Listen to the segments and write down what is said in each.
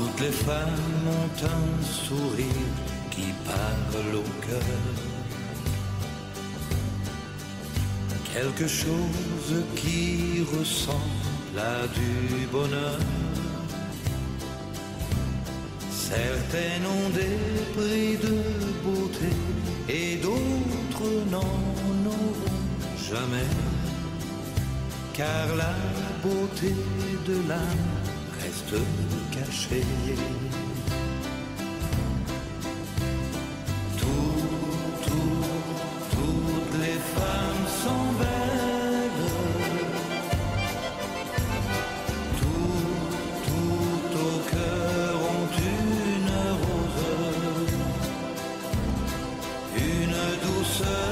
Toutes les femmes ont un sourire qui parle au cœur. Quelque chose qui ressemble à du bonheur. Certaines ont des prix de beauté et d'autres n'en auront jamais. Car la beauté de l'âme reste cachée. Tout, tout, toutes les femmes sont belles. Tout, tout au cœur ont une rose. Une douceur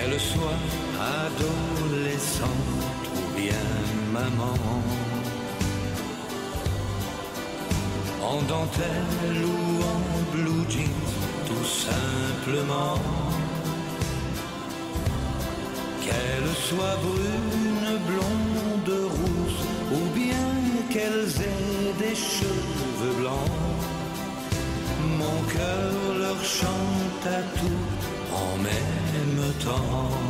Qu'elle soit adolescente ou bien maman, en dentelle ou en blue tout simplement. Qu'elles soient brunes, blondes, rousses, ou bien qu'elles aient des cheveux tall.